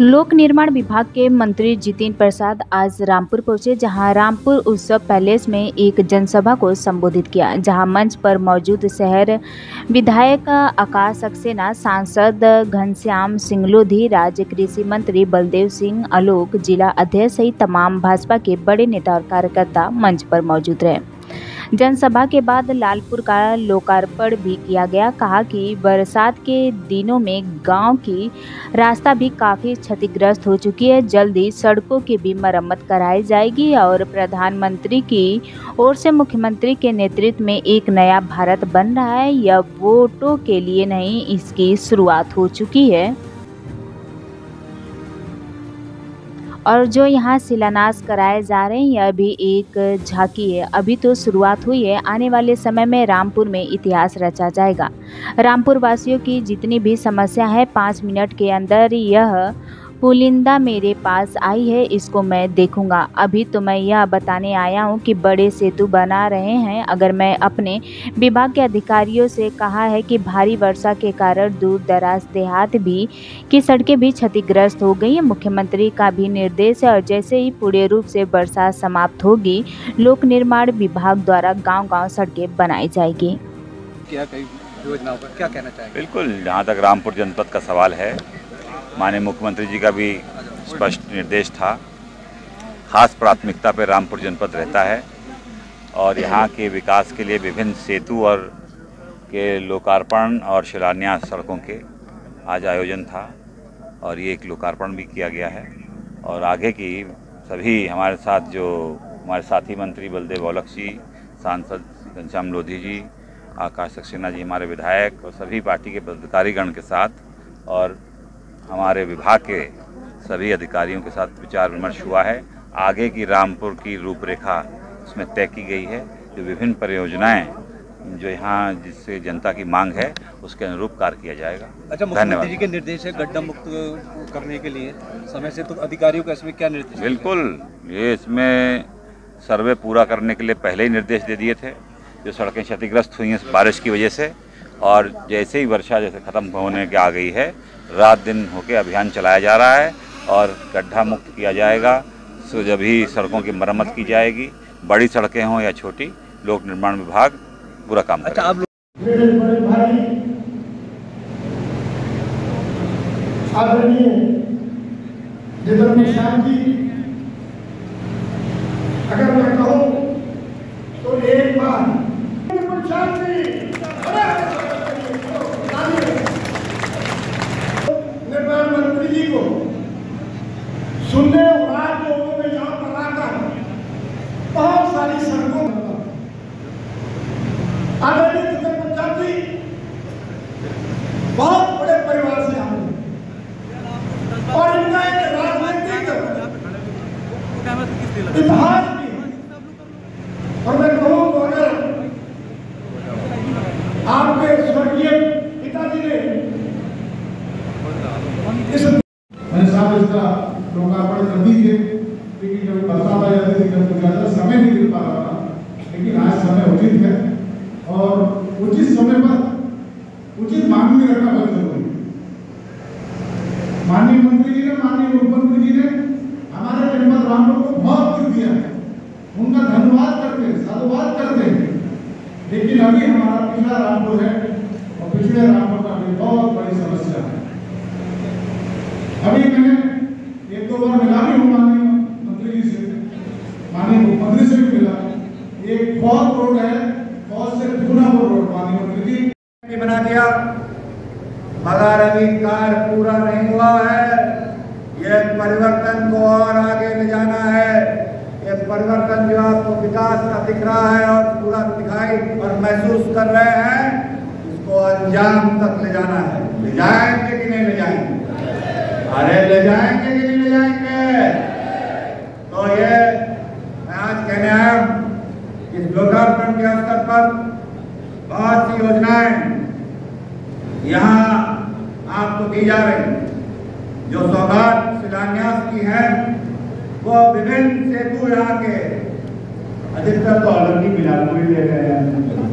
लोक निर्माण विभाग के मंत्री जितिन प्रसाद आज रामपुर पहुँचे, जहाँ रामपुर उत्सव पैलेस में एक जनसभा को संबोधित किया, जहाँ मंच पर मौजूद शहर विधायक आकाश सक्सेना, सांसद घनश्याम सिंह लोधी राज्य कृषि मंत्री बलदेव सिंह आलोक, जिला अध्यक्ष सहित तमाम भाजपा के बड़े नेता और कार्यकर्ता मंच पर मौजूद रहे। जनसभा के बाद लालपुर का लोकार्पण भी किया गया। कहा कि बरसात के दिनों में गाँव की रास्ता भी काफ़ी क्षतिग्रस्त हो चुकी है। जल्द ही सड़कों की भी मरम्मत कराई जाएगी और प्रधानमंत्री की ओर से मुख्यमंत्री के नेतृत्व में एक नया भारत बन रहा है। यह वोटों के लिए नहीं, इसकी शुरुआत हो चुकी है। और जो यहाँ शिलान्यास कराए जा रहे हैं, यह भी एक झांकी है। अभी तो शुरुआत हुई है, आने वाले समय में रामपुर में इतिहास रचा जाएगा। रामपुर वासियों की जितनी भी समस्या है, पाँच मिनट के अंदर यह पुलिंदा मेरे पास आई है इसको मैं देखूँगा। अभी तो मैं यह बताने आया हूँ कि बड़े सेतु बना रहे हैं। अगर मैं अपने विभाग के अधिकारियों से कहा है कि भारी वर्षा के कारण दूर दराज देहात भी की सड़कें भी क्षतिग्रस्त हो गई हैं मुख्यमंत्री का भी निर्देश है और जैसे ही पूरे रूप से बरसात समाप्त होगी लोक निर्माण विभाग द्वारा गाँव-गाँव सड़कें बनाई जाएगी। क्या कई योजनाओं पर क्या कहना चाहेंगे? बिल्कुल जहाँ तक रामपुर जनपद का सवाल है माननीय मुख्यमंत्री जी का भी स्पष्ट निर्देश था। खास प्राथमिकता पर रामपुर जनपद रहता है और यहाँ के विकास के लिए विभिन्न सेतु और के लोकार्पण और शिलान्यास सड़कों के आज आयोजन था और ये एक लोकार्पण भी किया गया है। और आगे की सभी हमारे साथ जो हमारे साथी मंत्री बलदेव औलख जी, सांसद घनश्याम लोधी जी, आकाश सक्सेना जी हमारे विधायक और सभी पार्टी के पदाधिकारीगण के साथ और हमारे विभाग के सभी अधिकारियों के साथ विचार विमर्श हुआ है। आगे की रामपुर की रूपरेखा उसमें तय की गई है जो विभिन्न परियोजनाएँ जो यहाँ जिससे जनता की मांग है उसके अनुरूप कार्य किया जाएगा। अच्छा मुख्यमंत्री जी के निर्देश है गड्ढा मुक्त करने के लिए। समय से तो अधिकारियों का इसमें क्या निर्देश बिल्कुल ये इसमें सर्वे पूरा करने के लिए पहले ही निर्देश दे दिए थे। जो सड़कें क्षतिग्रस्त हुई हैं बारिश की वजह से और जैसे ही वर्षा जैसे ख़त्म होने के आ गई है रात दिन होके अभियान चलाया जा रहा है और गड्ढा मुक्त किया जाएगा। सो जब ही सड़कों की मरम्मत की जाएगी बड़ी सड़कें हों या छोटी लोक निर्माण विभाग पूरा काम अच्छा आप अगर मैं कहूँ तो एक बार जितेंद्र प्रसाद जी निर्माण मंत्री जी को सुनने और आज लोगों में यहाँ पर आकर बहुत सारी सड़कों पर आदरणीय जितेंद्र प्रसाद जी बहुत बड़े परिवार से आते हैं और इनका एक राजनीतिक इतिहास भी है और मैं कहूँ तो अगर आपके स्वर्गीय पिताजी ने इस मैंने साहब इसका लोकार्पण कर दीजिए क्योंकि जब बरसात आ जाती थी जब ज़्यादा समय नहीं मिल पा रहा था। लेकिन आज समय उचित है। और उचित समय पर उचित मांग भी रखना बहुत ज़रूरी है। माननीय मंत्री जी ने, माननीय मुख्यमंत्री जी ने हमारे जनपद रामपुर को बहुत कुछ दिया है। उनका धन्यवाद करते हैं, साधुवाद करते हैं। लेकिन अभी हमारा पिछड़ा रामपुर है और पिछड़े रामपुर का भी बहुत बड़ी समस्या है। अभी मैंने एक दो बार मिला भी हूँ माननीय मंत्री जी से माननीय मुख्यमंत्री से भी मिला फौज रोड है फौज से पूनापुर रोड माननीय मंत्री जी भी बना दिया। मगर अभी कार्य पूरा नहीं हुआ है, ये परिवर्तन को और आगे ले जाना है। ये परिवर्तन जो आपको विकास का दिख रहा है और पूरा दिखाई और महसूस कर रहे हैं, इसको अंजाम तक ले जाना है। ले जाएँगे कि नहीं ले जाएँगे? अरे ले जाएँगे कि नहीं ले जाएँगे तो ये मैं आज कहने आया हूँ, इस लोकार्पण के अवसर पर बहुत सी योजनाएँ यहाँ आपको दी जा रही जो सौगात, शिलान्यास की है, वो विभिन्न सेतु यहाँ के अधिकतर तो ही मिला ले गए हैं।